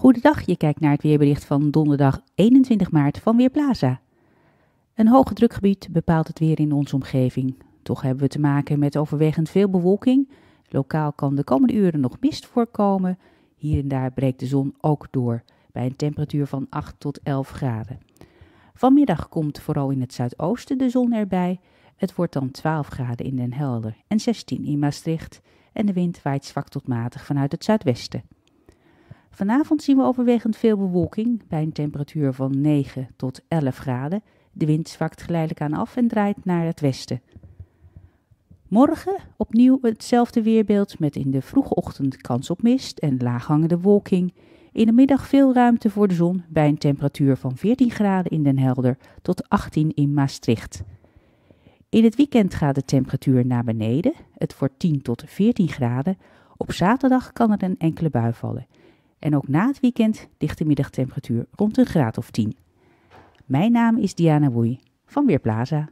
Goedendag, je kijkt naar het weerbericht van donderdag 21 maart van Weerplaza. Een hoge drukgebied bepaalt het weer in onze omgeving. Toch hebben we te maken met overwegend veel bewolking. Lokaal kan de komende uren nog mist voorkomen. Hier en daar breekt de zon ook door, bij een temperatuur van 8 tot 11 graden. Vanmiddag komt vooral in het zuidoosten de zon erbij. Het wordt dan 12 graden in Den Helder en 16 in Maastricht. En de wind waait zwak tot matig vanuit het zuidwesten. Vanavond zien we overwegend veel bewolking bij een temperatuur van 9 tot 11 graden. De wind zwakt geleidelijk aan af en draait naar het westen. Morgen opnieuw hetzelfde weerbeeld met in de vroege ochtend kans op mist en laaghangende wolking. In de middag veel ruimte voor de zon bij een temperatuur van 14 graden in Den Helder tot 18 in Maastricht. In het weekend gaat de temperatuur naar beneden. Het wordt 10 tot 14 graden. Op zaterdag kan er een enkele bui vallen. En ook na het weekend ligt de middagtemperatuur rond een graad of 10. Mijn naam is Diana Woei van Weerplaza.